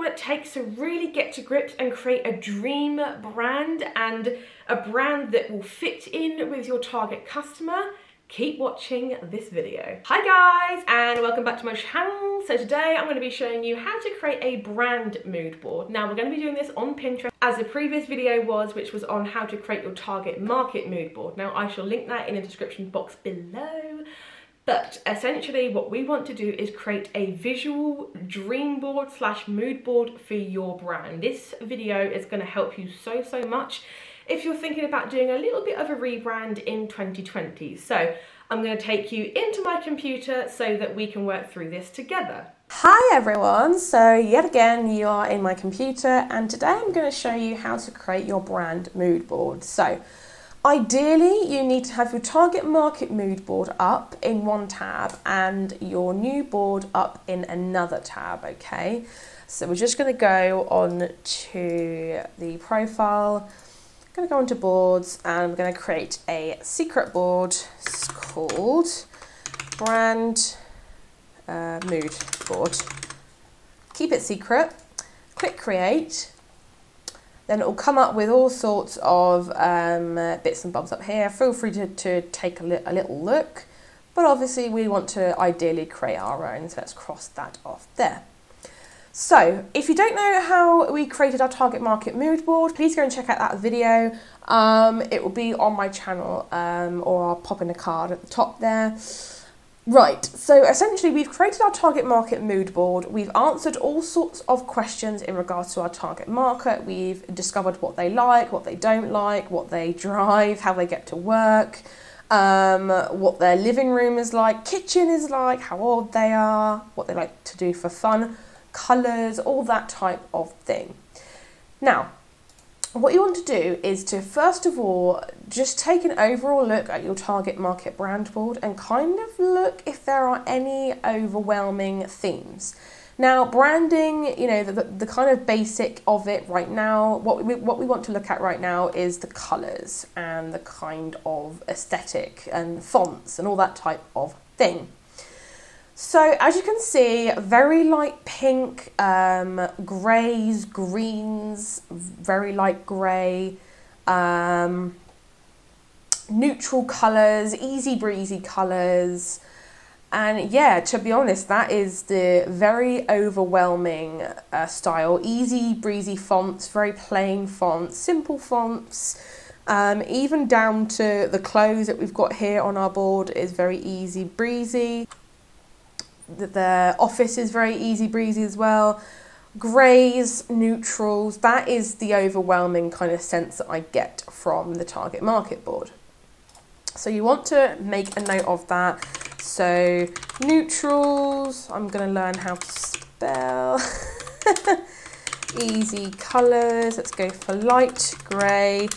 what it takes to really get to grips and create a dream brand and a brand that will fit in with your target customer, keep watching this video. Hi guys, and welcome back to my channel. So today I'm going to be showing you how to create a brand mood board. Now we're going to be doing this on Pinterest as the previous video was, which was on how to create your target market mood board. Now I shall link that in the description box below. But essentially what we want to do is create a visual dream board slash mood board for your brand. This video is going to help you so, so much if you're thinking about doing a little bit of a rebrand in 2020. So I'm going to take you into my computer so that we can work through this together. Hi everyone, so yet again you are in my computer and today I'm going to show you how to create your brand mood board. So Ideally, you need to have your target market mood board up in one tab and your new board up in another tab, okay? So we're just going to go on to the profile, I'm going to go into boards and I'm going to create a secret board it's called brand uh, mood board. Keep it secret, click create then it will come up with all sorts of um, bits and bobs up here. Feel free to, to take a, li a little look, but obviously we want to ideally create our own, so let's cross that off there. So, if you don't know how we created our target market mood board, please go and check out that video. Um, it will be on my channel um, or I'll pop in a card at the top there. Right, so essentially we've created our target market mood board. We've answered all sorts of questions in regards to our target market. We've discovered what they like, what they don't like, what they drive, how they get to work, um, what their living room is like, kitchen is like, how old they are, what they like to do for fun, colours, all that type of thing. Now, what you want to do is to first of all just take an overall look at your target market brand board and kind of look if there are any overwhelming themes. Now, branding, you know, the, the kind of basic of it right now, what we, what we want to look at right now is the colours and the kind of aesthetic and fonts and all that type of thing. So as you can see, very light pink, um, greys, greens, very light grey, um, neutral colours, easy breezy colours. And yeah, to be honest, that is the very overwhelming uh, style. Easy breezy fonts, very plain fonts, simple fonts. Um, even down to the clothes that we've got here on our board is very easy breezy the office is very easy breezy as well. Greys, neutrals, that is the overwhelming kind of sense that I get from the target market board. So you want to make a note of that. So neutrals, I'm going to learn how to spell. Easy colours, let's go for light grey,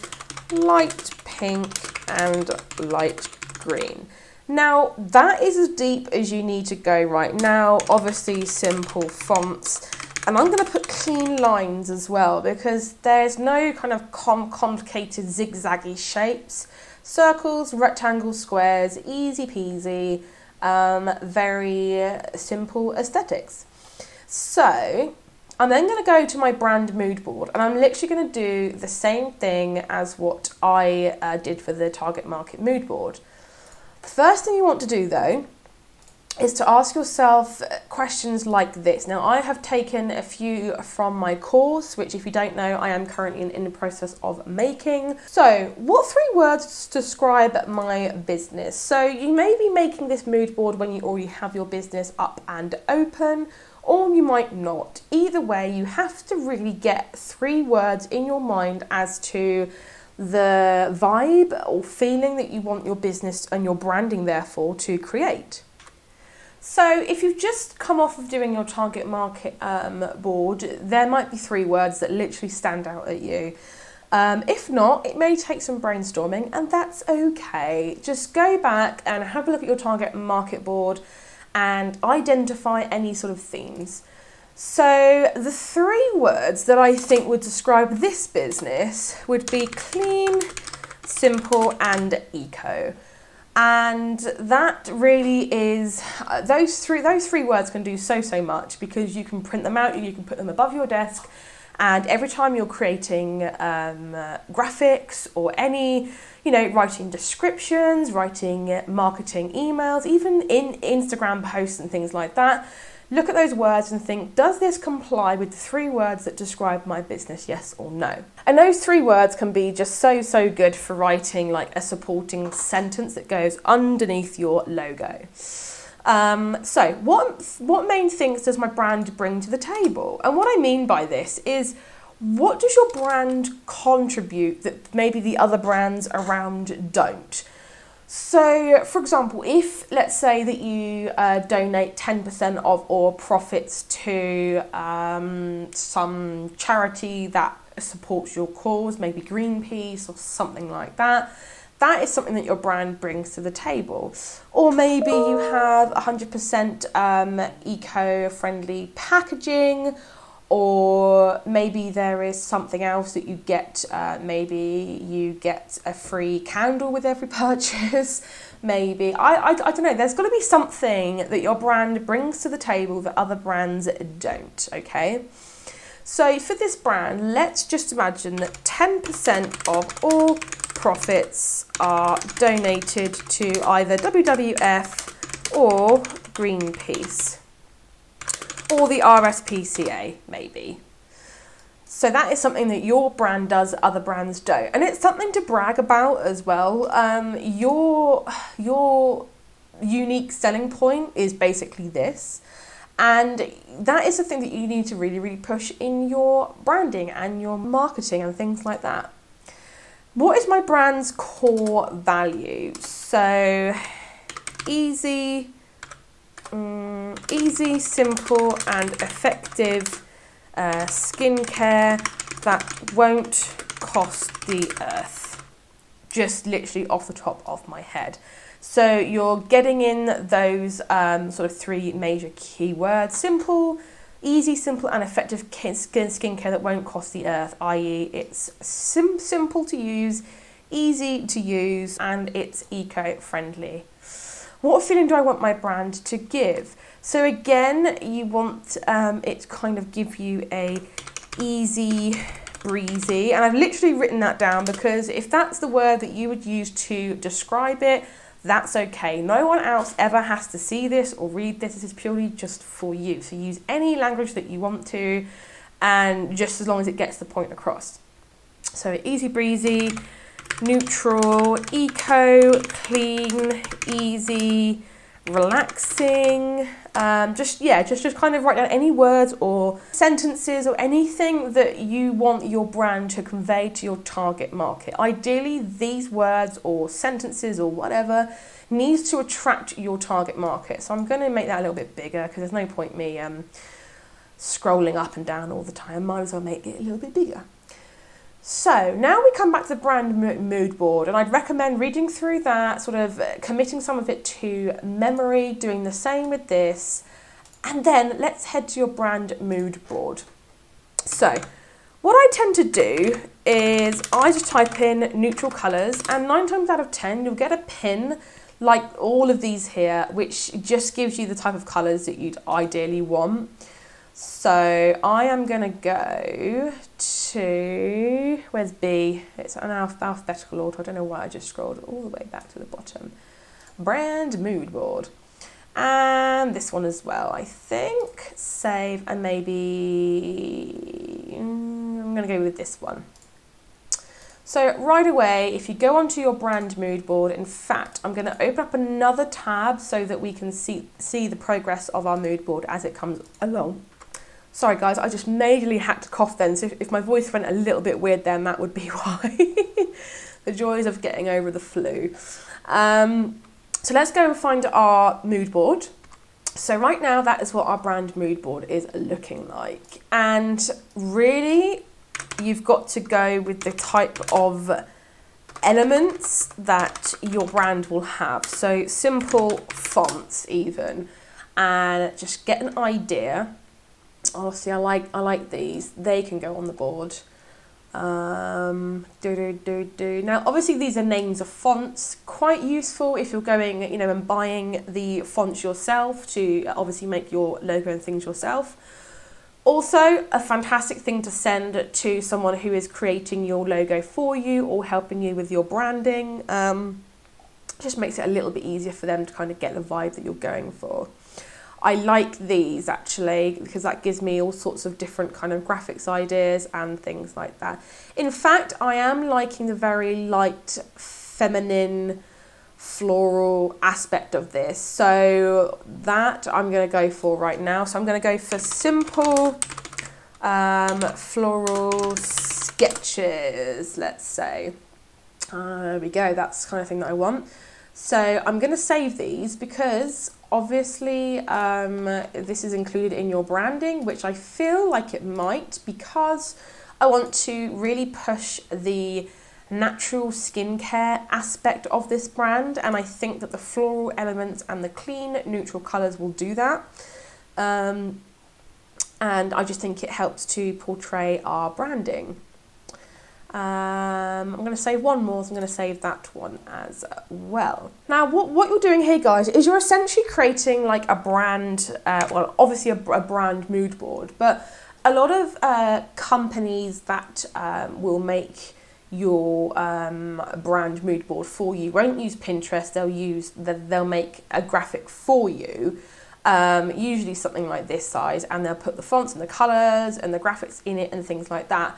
light pink and light green. Now, that is as deep as you need to go right now. Obviously, simple fonts. And I'm going to put clean lines as well because there's no kind of com complicated zigzaggy shapes. Circles, rectangles, squares, easy peasy, um, very simple aesthetics. So, I'm then going to go to my brand mood board and I'm literally going to do the same thing as what I uh, did for the target market mood board. The first thing you want to do though is to ask yourself questions like this. Now, I have taken a few from my course, which, if you don't know, I am currently in, in, the process of making. So, what three words describe my business? So, you may be making this mood board when you already have your business up and open, or you might not. Either way, you have to really get three words in your mind as to the vibe or feeling that you want your business and your branding, therefore, to create. So, if you've just come off of doing your target market um, board, there might be three words that literally stand out at you. Um, if not, it may take some brainstorming, and that's okay. Just go back and have a look at your target market board and identify any sort of themes. So, the three words that I think would describe this business would be clean, simple, and eco. and that really is uh, those three those three words can do so so much because you can print them out you can put them above your desk and every time you're creating um, uh, graphics or any you know writing descriptions writing marketing emails even in instagram posts and things like that Look at those words and think, does this comply with the three words that describe my business, yes or no? And those three words can be just so, so good for writing like a supporting sentence that goes underneath your logo. Um, so, what, what main things does my brand bring to the table? And what I mean by this is, what does your brand contribute that maybe the other brands around don't? So, for example, if let's say that you uh, donate 10% of all profits to um, some charity that supports your cause, maybe Greenpeace or something like that, that is something that your brand brings to the table. Or maybe you have 100% um, eco friendly packaging or maybe there is something else that you get. Uh, maybe you get a free candle with every purchase. maybe I, I, I don't know. There's got to be something that your brand brings to the table that other brands don't. Okay. So for this brand, let's just imagine that 10% of all profits are donated to either WWF or Greenpeace or the RSPCA, maybe. So that is something that your brand does, other brands don't, and it's something to brag about as well. Um, your your unique selling point is basically this, and that is the thing that you need to really, really push in your branding and your marketing and things like that. What is my brand's core value? So easy, um, easy, simple, and effective uh, skincare that won't cost the earth. Just literally off the top of my head. So you're getting in those um, sort of three major keywords simple, easy, simple, and effective skin skincare that won't cost the earth, i.e., it's sim- simple to use, easy to use, and it's eco friendly. What feeling do I want my brand to give? So again, you want um, it to kind of give you a easy breezy and I've literally written that down because if that's the word that you would use to describe it that's okay. No one else ever has to see this or read this. This is purely just for you. So use any language that you want to and just as long as it gets the point across. So easy breezy neutral, eco, clean, easy, relaxing. Um, just yeah, just just kind of write down any words or sentences or anything that you want your brand to convey to your target market. Ideally, these words or sentences or whatever needs to attract your target market. So I'm going to make that a little bit bigger because there's no point me um, scrolling up and down all the time. Might as well make it a little bit bigger. So now we come back to the brand mood board, and I'd recommend reading through that, sort of uh, committing some of it to memory, doing the same with this, and then let's head to your brand mood board. So, what I tend to do is I just type in neutral colours, and nine times out of ten, you'll get a pin like all of these here, which just gives you the type of colours that you'd ideally want. So I am going to go to, where's B? It's an alphabetical order. I don't know why I just scrolled all the way back to the bottom. Brand mood board. And this one as well, I think. Save and maybe, mm, I'm going to go with this one. So right away, if you go onto your brand mood board, in fact, I'm going to open up another tab so that we can see, see the progress of our mood board as it comes along. Sorry guys, I just majorly had to cough then, so if, if my voice went a little bit weird then, that would be why. the joys of getting over the flu. Um, so let's go and find our mood board. So right now that is what our brand mood board is looking like. And really, you've got to go with the type of elements that your brand will have. So simple fonts even, and just get an idea oh see I like I like these they can go on the board Um, do, do, do, do. Now, obviously, these are names of fonts, quite useful if you're going, you know, and buying the fonts yourself to obviously make your logo and things yourself. Also, a fantastic thing to send to someone who is creating your logo for you or helping you with your branding. Um, just makes it a little bit easier for them to kind of get the vibe that you're going for. I like these actually because that gives me all sorts of different kind of graphics ideas and things like that. In fact, I am liking the very light feminine floral aspect of this. So that I'm going to go for right now. So I'm going to go for simple um, floral sketches, let's say. Uh, there we go, that's the kind of thing that I want. So I'm going to save these because obviously um, this is included in your branding, which I feel like it might because I want to really push the natural skincare aspect of this brand, and I think that the floral elements and the clean neutral colours will do that. Um, and I just think it helps to portray our branding. Um, I'm going to save one more, so I'm going to save that one as well. Now, what, what you're doing here, guys, is you're essentially creating like a brand, uh, well, obviously a, a, brand mood board, but a lot of uh, companies that um, will make your um, brand mood board for you won't use Pinterest, they'll use, the, they'll make a graphic for you. Um, usually something like this size, and they'll put the fonts and the colours and the graphics in it and things like that.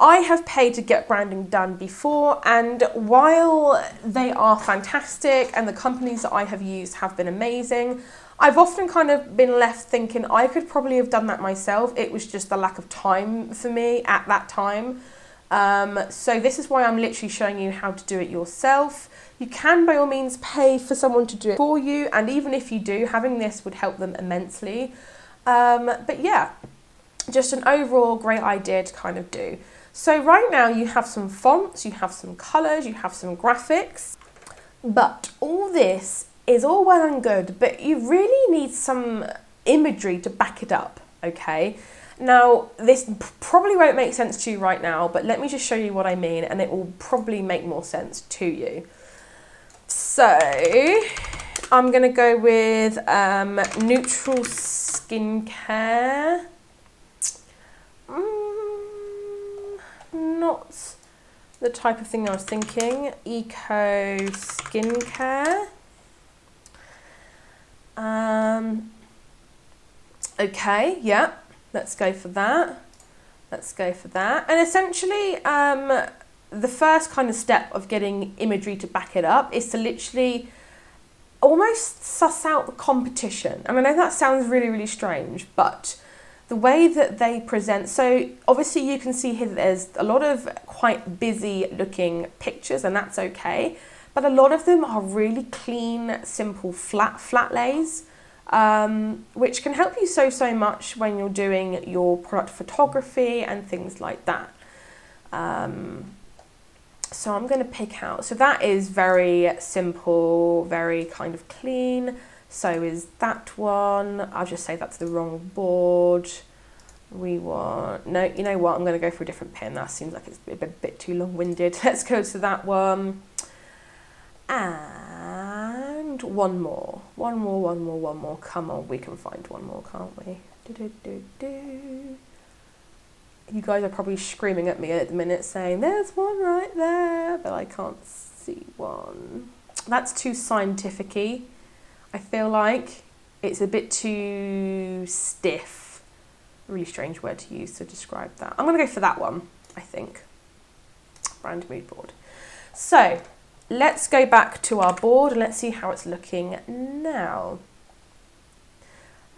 I have paid to get branding done before, and while they are fantastic and the companies that I have used have been amazing, I've often kind of been left thinking I could probably have done that myself. It was just the lack of time for me at that time. Um, so, this is why I'm literally showing you how to do it yourself. You can, by all means, pay for someone to do it for you, and even if you do, having this would help them immensely. Um, but yeah, just an overall great idea to kind of do. So right now you have some fonts, you have some colours, you have some graphics, but all this is all well and good, but you really need some imagery to back it up, okay? Now, this probably won't make sense to you right now, but let me just show you what I mean and it will probably make more sense to you. So, I'm going to go with um, neutral skincare. Mm not the type of thing I was thinking. Eco skincare. Um, okay, yeah, let's go for that. Let's go for that. And essentially, um, the first kind of step of getting imagery to back it up is to literally almost suss out the competition. And I know that sounds really, really strange, but the way that they present. So obviously you can see here that there's a lot of quite busy looking pictures and that's okay. But a lot of them are really clean, simple, flat, flat lays, um, which can help you so, so much when you're doing your product photography and things like that. Um, so I'm going to pick out, so that is very simple, very kind of clean. So is that one. I'll just say that's the wrong board. We want, no, you know what, I'm going to go for a different pin. That seems like it's a bit, bit too long-winded. Let's go to that one. And one more. One more, one more, one more. Come on, we can find one more, can't we? Do, do, do. You guys are probably screaming at me at the minute saying, there's one right there, but I can't see one. That's too scientific-y. I feel like it's a bit too stiff. Really strange word to use to describe that. I'm going to go for that one, I think. Brand mood board. So let's go back to our board and let's see how it's looking now.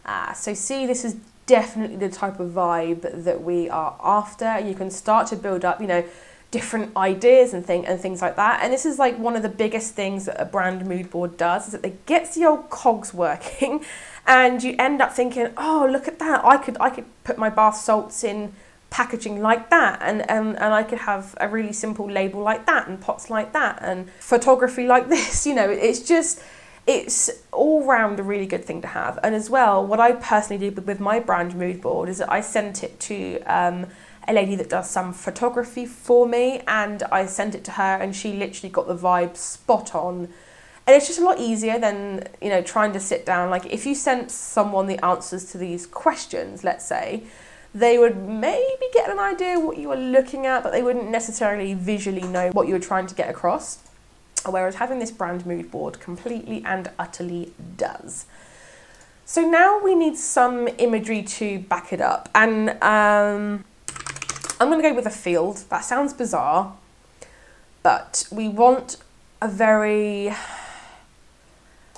Ah, so see, this is definitely the type of vibe that we are after. You can start to build up, you know, different ideas and thing and things like that. And this is like one of the biggest things that a brand mood board does is that it gets the old cogs working and you end up thinking, oh look at that, I could I could put my bath salts in packaging like that and, and, and I could have a really simple label like that and pots like that and photography like this. You know, it's just it's all round a really good thing to have. And as well, what I personally did with my brand mood board is that I sent it to um, a lady that does some photography for me, and I sent it to her, and she literally got the vibe spot on. And it's just a lot easier than you know trying to sit down. Like if you sent someone the answers to these questions, let's say, they would maybe get an idea what you were looking at, but they wouldn't necessarily visually know what you were trying to get across. Whereas having this brand mood board completely and utterly does. So now we need some imagery to back it up. And um, I'm going to go with a field. That sounds bizarre, but we want a very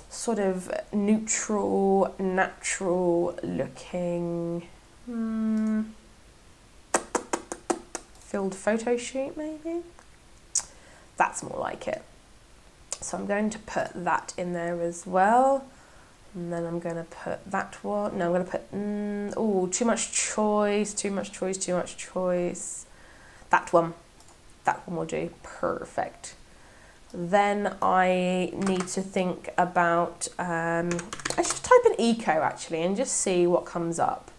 sort of neutral, natural looking hmm, field photo shoot, maybe. That's more like it. So I'm going to put that in there as well. And then I'm going to put that one. No, I'm going to put, mm, oh, too much choice, too much choice, too much choice. That one. That one will do. Perfect. Then I need to think about, um, I should type in eco actually and just see what comes up,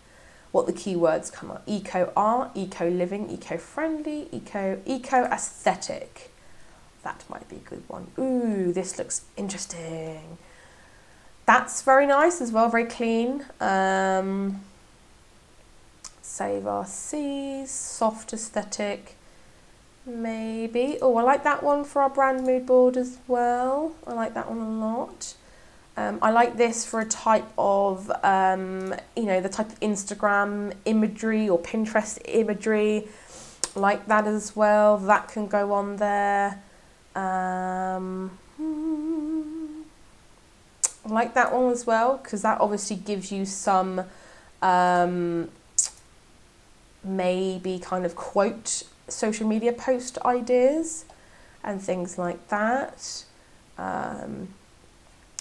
what the keywords come up. Eco art, eco living, eco friendly, eco, eco aesthetic. That might be a good one. Ooh, this looks interesting that's very nice as well, very clean. Um, Save Our Seas, soft aesthetic, maybe. Oh, I like that one for our brand mood board as well. I like that one a lot. Um, I like this for a type of, um, you know, the type of Instagram imagery or Pinterest imagery. Like that as well. That can go on there. Um, like that one as well because that obviously gives you some um, maybe kind of quote social media post ideas and things like that. Um,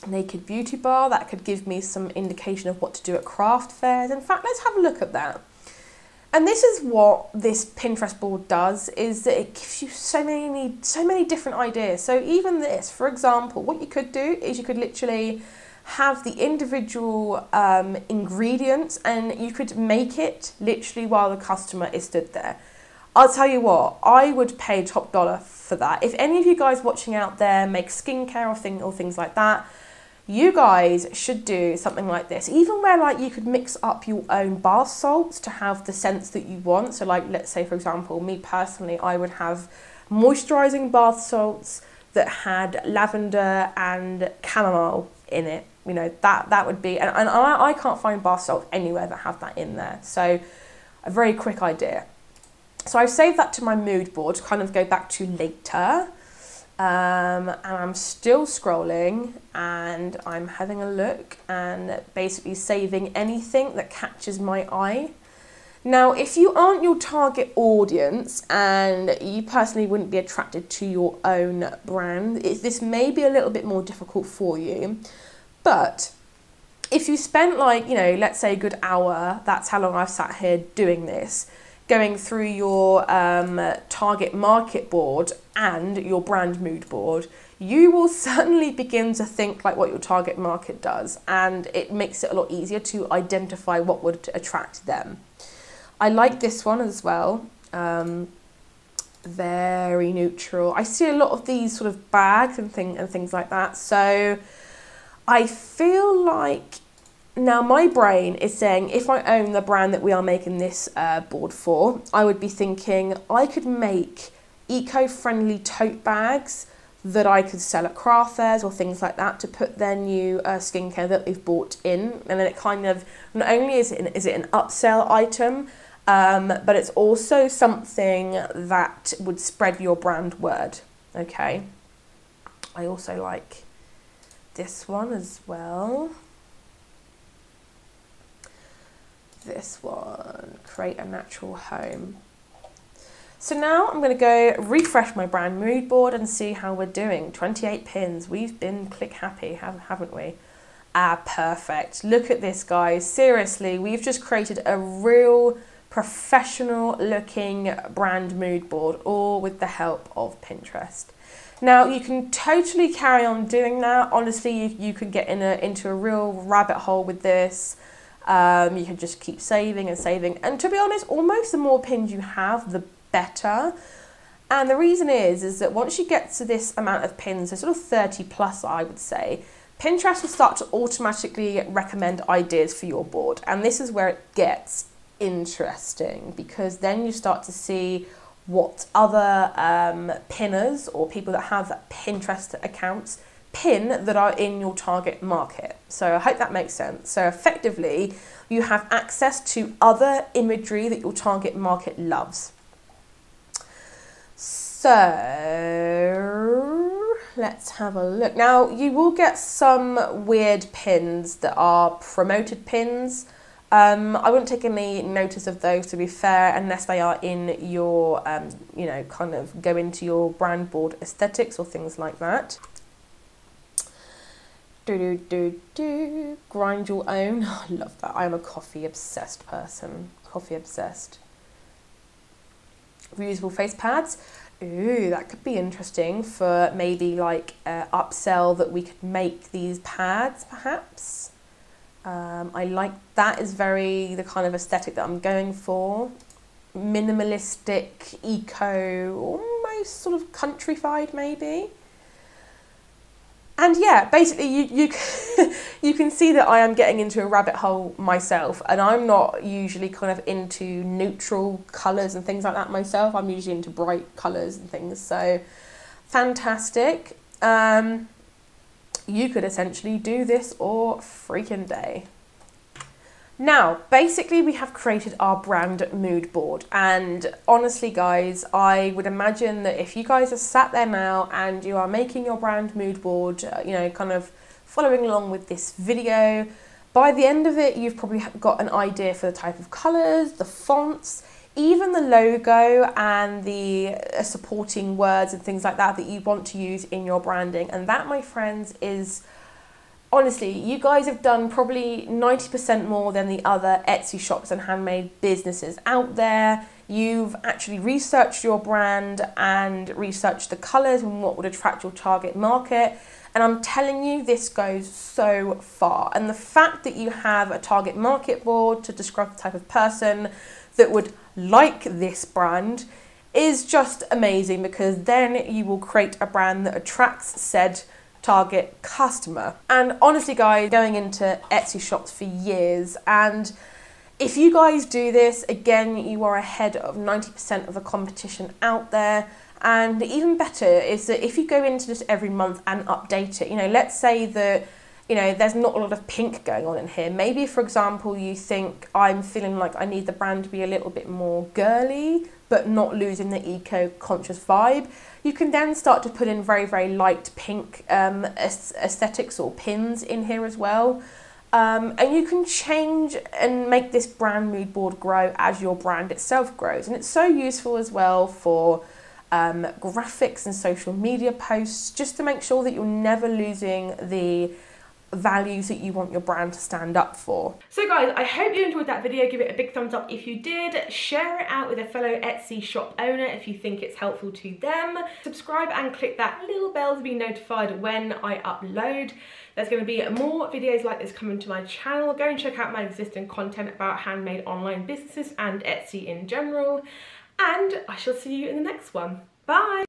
naked beauty bar that could give me some indication of what to do at craft fairs. In fact, let's have a look at that. And this is what this Pinterest board does is that it gives you so many so many different ideas. So even this, for example, what you could do is you could literally have the individual um, ingredients and you could make it literally while the customer is stood there. I'll tell you what, I would pay top dollar for that. If any of you guys watching out there make skincare or, thing, or things like that, you guys should do something like this. Even where like you could mix up your own bath salts to have the scents that you want. So like let's say for example, me personally, I would have moisturizing bath salts that had lavender and chamomile in it. You know that that would be, and, and I, I can't find bath salts anywhere that have that in there. So a very quick idea. So I've saved that to my mood board to kind of go back to later. Um, and I'm still scrolling and I'm having a look and basically saving anything that catches my eye. Now, if you aren't your target audience and you personally wouldn't be attracted to your own brand, this may be a little bit more difficult for you. But if you spent like, you know, let's say a good hour, that's how long I've sat here doing this, going through your um, target market board and your brand mood board, you will certainly begin to think like what your target market does, and it makes it a lot easier to identify what would attract them. I like this one as well. Um, very neutral. I see a lot of these sort of bags and thing and things like that. So I feel like now my brain is saying if I own the brand that we are making this uh, board for, I would be thinking I could make eco-friendly tote bags that I could sell at craft fairs or things like that to put their new uh, skincare that they've bought in, and then it kind of not only is it an, is it an upsell item, um, but it's also something that would spread your brand word. Okay. I also like this one as well. This one, create a natural home. So now I'm going to go refresh my brand mood board and see how we're doing. 28 pins. We've been click happy, haven't we? Ah, perfect. Look at this, guys. Seriously, we've just created a real professional looking brand mood board, all with the help of Pinterest. Now, you can totally carry on doing that. Honestly, you, you could get in a, into a real rabbit hole with this. Um, you can just keep saving and saving. And to be honest, almost the more pins you have, the better. And the reason is, is that once you get to this amount of pins, so sort of 30 plus, I would say, Pinterest will start to automatically recommend ideas for your board. And this is where it gets interesting because then you start to see what other um, pinners or people that have Pinterest accounts pin that are in your target market. So I hope that makes sense. So effectively, you have access to other imagery that your target market loves. So let's have a look. Now, you will get some weird pins that are promoted pins. Um, I wouldn't take any notice of those, to be fair, unless they are in your, um, you know, kind of go into your brand board aesthetics or things like that. Do do do do. Grind your own. I love that. I am a coffee obsessed person. Coffee obsessed. Reusable face pads. Ooh, that could be interesting for maybe like uh, upsell that we could make these pads perhaps. Um, I like that is very the kind of aesthetic that I'm going for. Minimalistic, eco, almost sort of countrified maybe and yeah, basically you you you can see that I am getting into a rabbit hole myself, and I'm not usually kind of into neutral colours and things like that myself. I'm usually into bright colours and things. So fantastic. Um, you could essentially do this all freaking day. Now, basically, we have created our brand mood board, and honestly, guys, I would imagine that if you guys are sat there now and you are making your brand mood board, uh, you know, kind of following along with this video, by the end of it, you've probably got an idea for the type of colours, the fonts, even the logo and the uh, supporting words and things like that that you want to use in your branding. And that, my friends, is honestly, you guys have done probably 90% more than the other Etsy shops and handmade businesses out there. You've actually researched your brand and researched the colours and what would attract your target market. And I'm telling you, this goes so far. And the fact that you have a target market board to describe the type of person that would like this brand is just amazing because then you will create a brand that attracts said target customer. And honestly, guys, going into Etsy shops for years and if you guys do this, again, you are ahead of 90% of the competition out there. And even better is that if you go into this every month and update it, you know, let's say that, you know, there's not a lot of pink going on in here. Maybe, for example, you think I'm feeling like I need the brand to be a little bit more girly, but not losing the eco conscious vibe. You can then start to put in very, very light pink um, aesthetics or pins in here as well. Um, and you can change and make this brand mood board grow as your brand itself grows. And it's so useful as well for um, graphics and social media posts just to make sure that you're never losing the values that you want your brand to stand up for. So guys, I hope you enjoyed that video. Give it a big thumbs up if you did. Share it out with a fellow Etsy shop owner if you think it's helpful to them. Subscribe and click that little bell to be notified when I upload. There's going to be more videos like this coming to my channel. Go and check out my existing content about handmade online businesses and Etsy in general. And I shall see you in the next one. Bye!